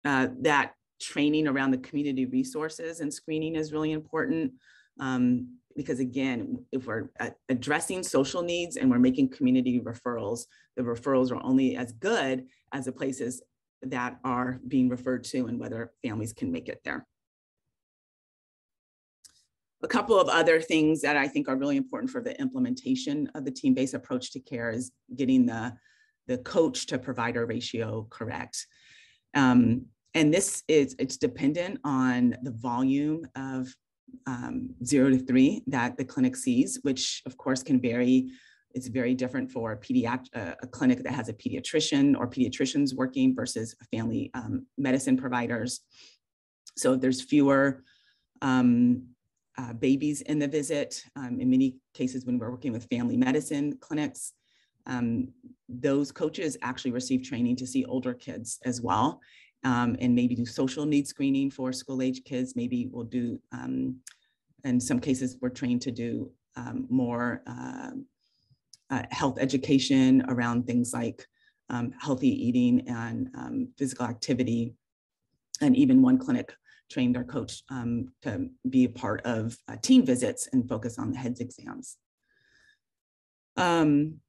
Uh, that training around the community resources and screening is really important. Um, because again, if we're addressing social needs and we're making community referrals, the referrals are only as good as the places that are being referred to and whether families can make it there. A couple of other things that I think are really important for the implementation of the team-based approach to care is getting the, the coach to provider ratio correct. Um, and this is, it's dependent on the volume of um, zero to three that the clinic sees, which of course can vary. It's very different for a, pediatric, uh, a clinic that has a pediatrician or pediatricians working versus family um, medicine providers. So there's fewer um, uh, babies in the visit. Um, in many cases, when we're working with family medicine clinics, um, those coaches actually receive training to see older kids as well um, and maybe do social needs screening for school age kids. Maybe we'll do, um, in some cases, we're trained to do um, more uh, uh, health education around things like um, healthy eating and um, physical activity. And even one clinic trained our coach um, to be a part of uh, team visits and focus on the heads exams. Um,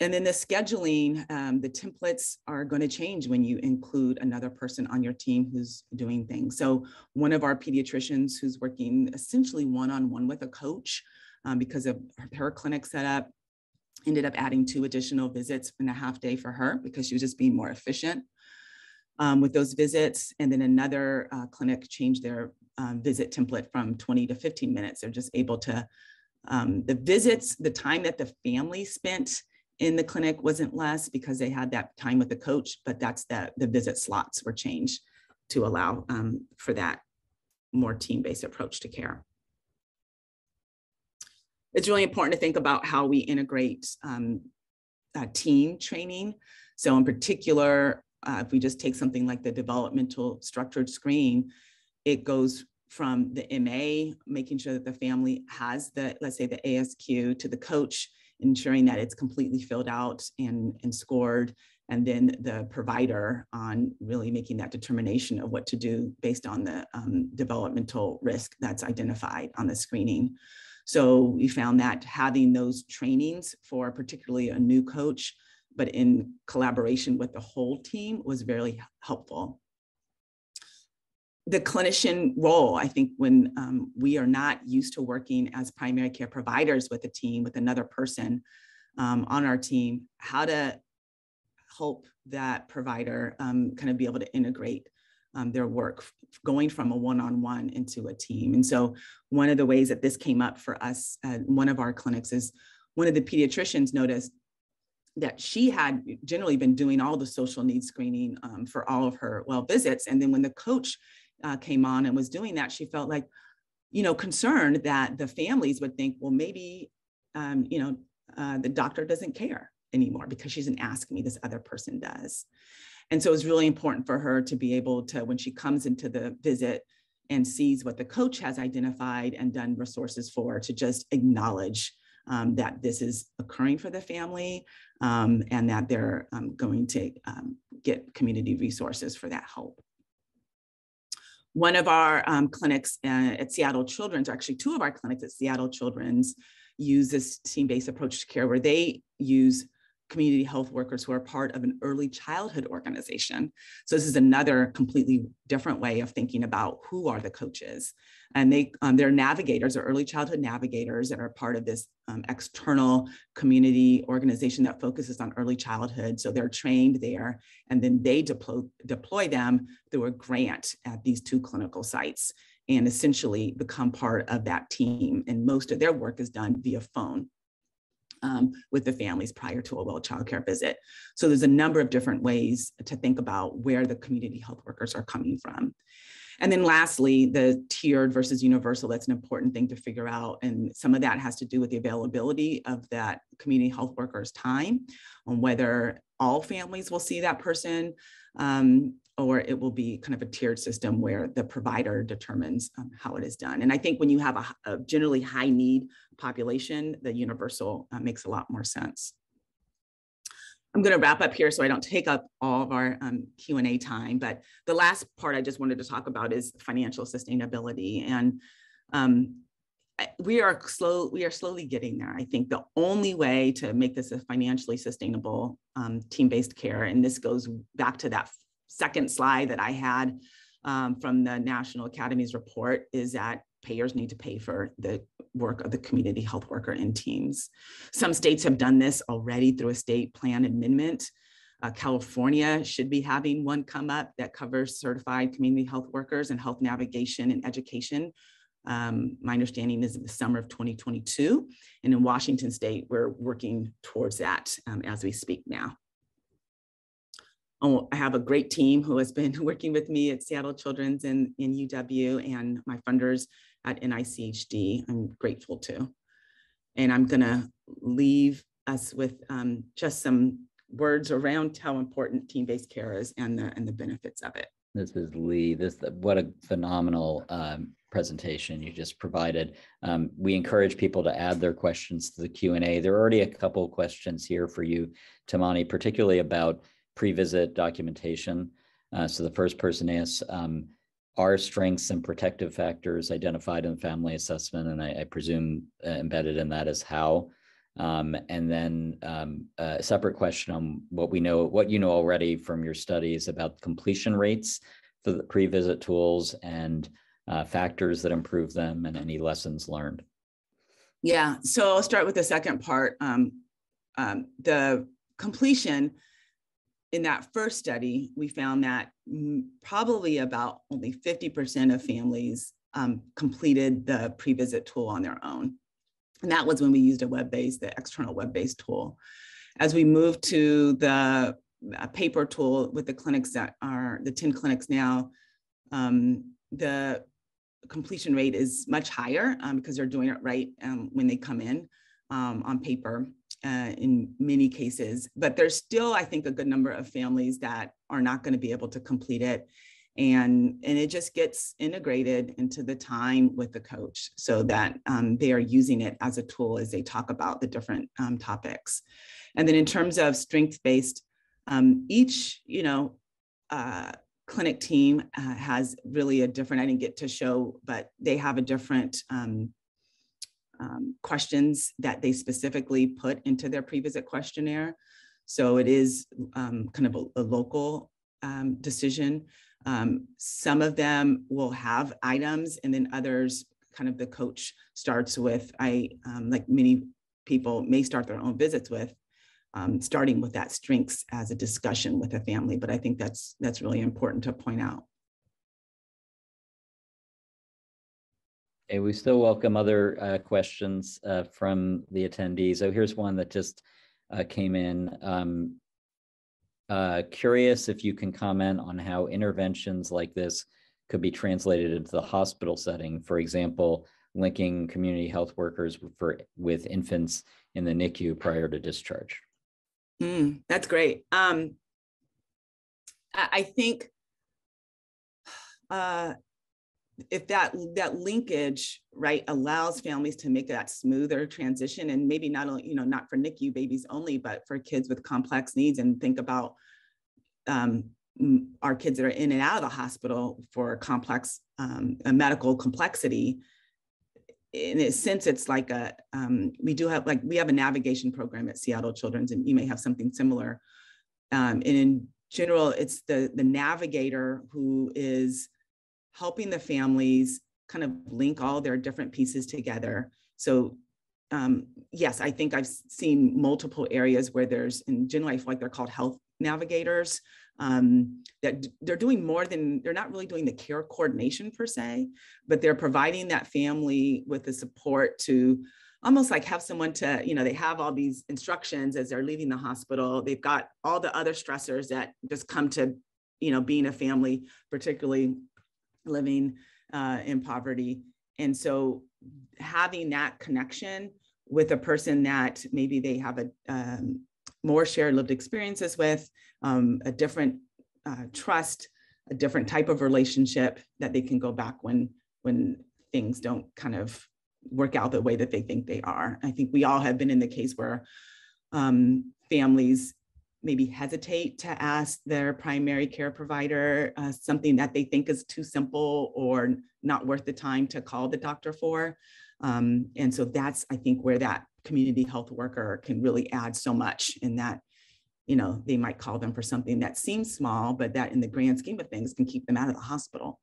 and then the scheduling, um, the templates are going to change when you include another person on your team who's doing things. So one of our pediatricians who's working essentially one-on-one with a coach um, because of her clinic setup ended up adding two additional visits in a half day for her because she was just being more efficient um, with those visits. And then another uh, clinic changed their um, visit template from 20 to 15 minutes. They're just able to, um, the visits, the time that the family spent in the clinic wasn't less because they had that time with the coach, but that's that the visit slots were changed to allow um, for that more team-based approach to care. It's really important to think about how we integrate um, uh, team training. So in particular, uh, if we just take something like the developmental structured screen, it goes from the MA, making sure that the family has the, let's say the ASQ to the coach, ensuring that it's completely filled out and, and scored, and then the provider on really making that determination of what to do based on the um, developmental risk that's identified on the screening. So we found that having those trainings for particularly a new coach, but in collaboration with the whole team was very helpful the clinician role, I think when um, we are not used to working as primary care providers with a team, with another person um, on our team, how to help that provider um, kind of be able to integrate um, their work going from a one-on-one into a team. And so one of the ways that this came up for us at one of our clinics is one of the pediatricians noticed that she had generally been doing all the social needs screening um, for all of her well visits. And then when the coach uh, came on and was doing that, she felt like, you know, concerned that the families would think, well, maybe, um, you know, uh, the doctor doesn't care anymore because she doesn't ask me, this other person does. And so it was really important for her to be able to, when she comes into the visit and sees what the coach has identified and done resources for, to just acknowledge um, that this is occurring for the family um, and that they're um, going to um, get community resources for that help. One of our um, clinics uh, at Seattle Children's, or actually two of our clinics at Seattle Children's, use this team-based approach to care where they use community health workers who are part of an early childhood organization. So this is another completely different way of thinking about who are the coaches. And they, um, they're navigators or early childhood navigators that are part of this um, external community organization that focuses on early childhood. So they're trained there and then they deploy, deploy them through a grant at these two clinical sites and essentially become part of that team. And most of their work is done via phone um, with the families prior to a well child care visit. So there's a number of different ways to think about where the community health workers are coming from. And then lastly, the tiered versus universal, that's an important thing to figure out. And some of that has to do with the availability of that community health worker's time on whether all families will see that person um, or it will be kind of a tiered system where the provider determines um, how it is done. And I think when you have a, a generally high need population, the universal uh, makes a lot more sense. I'm going to wrap up here so I don't take up all of our um, Q&A time, but the last part I just wanted to talk about is financial sustainability. And um, we are slow, we are slowly getting there. I think the only way to make this a financially sustainable um, team-based care, and this goes back to that second slide that I had um, from the National Academy's report, is that payers need to pay for the work of the community health worker in teams. Some states have done this already through a state plan amendment. Uh, California should be having one come up that covers certified community health workers and health navigation and education. Um, my understanding is in the summer of 2022. And in Washington state, we're working towards that um, as we speak now. Oh, I have a great team who has been working with me at Seattle Children's and in UW and my funders at NICHD. I'm grateful to. And I'm gonna leave us with um, just some words around how important team-based care is and the, and the benefits of it. This is Lee. This what a phenomenal um, presentation you just provided. Um, we encourage people to add their questions to the Q&A. There are already a couple questions here for you, Tumaini, particularly about pre-visit documentation. Uh, so the first person asks, um, are strengths and protective factors identified in the family assessment? And I, I presume uh, embedded in that is how. Um, and then um, a separate question on what we know, what you know already from your studies about completion rates for the pre-visit tools and uh, factors that improve them and any lessons learned. Yeah, so I'll start with the second part. Um, um, the completion in that first study, we found that probably about only 50% of families um, completed the pre-visit tool on their own. And that was when we used a web-based, the external web-based tool. As we moved to the paper tool with the clinics that are the 10 clinics now, um, the completion rate is much higher um, because they're doing it right um, when they come in um, on paper uh, in many cases. But there's still, I think, a good number of families that are not going to be able to complete it. And, and it just gets integrated into the time with the coach so that um, they are using it as a tool as they talk about the different um, topics. And then in terms of strength-based, um, each, you know, uh, clinic team uh, has really a different, I didn't get to show, but they have a different um, questions that they specifically put into their pre-visit questionnaire. So it is um, kind of a, a local um, decision. Um, some of them will have items and then others kind of the coach starts with, I um, like many people may start their own visits with, um, starting with that strengths as a discussion with a family. But I think that's that's really important to point out. We still welcome other uh, questions uh, from the attendees. So here's one that just uh, came in. Um, uh, curious if you can comment on how interventions like this could be translated into the hospital setting. For example, linking community health workers for, with infants in the NICU prior to discharge. Mm, that's great. Um, I, I think uh, if that that linkage right allows families to make that smoother transition and maybe not only you know not for nicu babies only but for kids with complex needs and think about um, our kids that are in and out of the hospital for complex um, medical complexity in a sense it's like a um, we do have like we have a navigation program at seattle children's and you may have something similar. Um, and in general it's the the navigator who is helping the families kind of link all their different pieces together. So um, yes, I think I've seen multiple areas where there's, in general, I feel like they're called health navigators, um, that they're doing more than, they're not really doing the care coordination per se, but they're providing that family with the support to almost like have someone to, you know, they have all these instructions as they're leaving the hospital. They've got all the other stressors that just come to, you know, being a family, particularly living uh, in poverty. And so having that connection with a person that maybe they have a um, more shared lived experiences with, um, a different uh, trust, a different type of relationship that they can go back when when things don't kind of work out the way that they think they are. I think we all have been in the case where um, families maybe hesitate to ask their primary care provider uh, something that they think is too simple or not worth the time to call the doctor for. Um, and so that's, I think, where that community health worker can really add so much in that, you know, they might call them for something that seems small, but that in the grand scheme of things can keep them out of the hospital.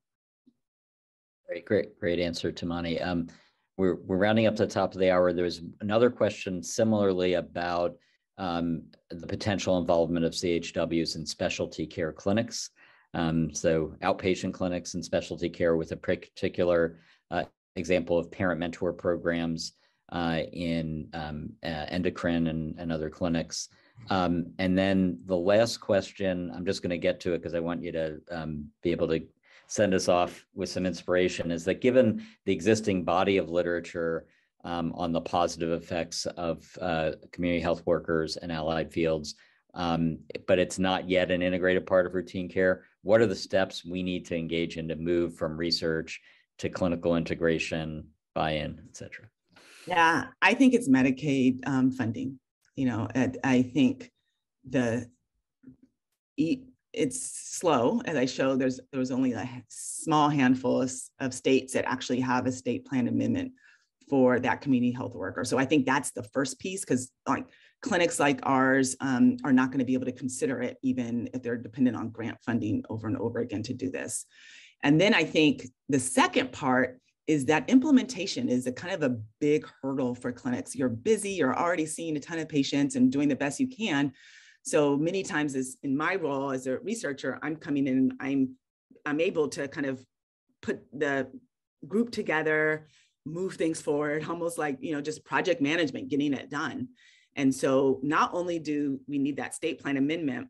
Great, great, great answer, Tumaini. Um, we're, we're rounding up to the top of the hour. There was another question similarly about um, the potential involvement of CHWs in specialty care clinics. Um, so outpatient clinics and specialty care with a particular uh, example of parent mentor programs uh, in um, uh, endocrine and, and, other clinics. Um, and then the last question, I'm just going to get to it because I want you to um, be able to send us off with some inspiration, is that given the existing body of literature um, on the positive effects of uh, community health workers and allied fields, um, but it's not yet an integrated part of routine care. What are the steps we need to engage in to move from research to clinical integration, buy-in, et cetera? Yeah, I think it's Medicaid um, funding. You know, I think the it's slow. As I show, there's there's only a small handful of, of states that actually have a state plan amendment for that community health worker. So I think that's the first piece because like clinics like ours um, are not going to be able to consider it even if they're dependent on grant funding over and over again to do this. And then I think the second part is that implementation is a kind of a big hurdle for clinics. You're busy, you're already seeing a ton of patients and doing the best you can. So many times as in my role as a researcher, I'm coming in, I'm I'm able to kind of put the group together, move things forward, almost like, you know, just project management, getting it done. And so not only do we need that state plan amendment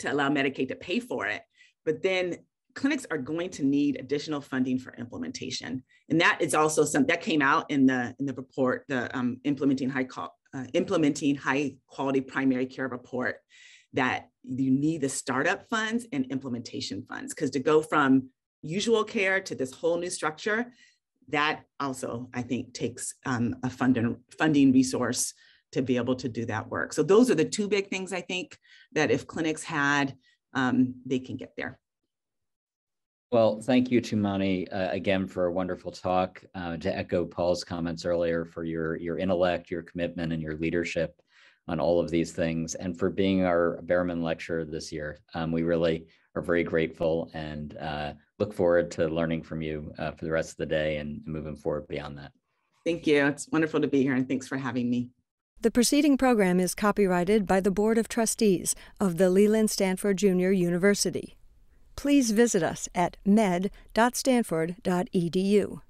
to allow Medicaid to pay for it, but then clinics are going to need additional funding for implementation. And that is also some that came out in the in the report, the um, implementing high uh, implementing high quality primary care report that you need the startup funds and implementation funds because to go from usual care to this whole new structure, that also I think takes um, a funding funding resource to be able to do that work. So those are the two big things I think that if clinics had, um, they can get there. Well, thank you, Tumaini, uh, again for a wonderful talk. Uh, to echo Paul's comments earlier, for your your intellect, your commitment, and your leadership on all of these things, and for being our Behrman lecturer this year. Um, we really are very grateful and uh, look forward to learning from you uh, for the rest of the day and moving forward beyond that. Thank you. It's wonderful to be here, and thanks for having me. The preceding program is copyrighted by the Board of Trustees of the Leland Stanford Junior University please visit us at med.stanford.edu.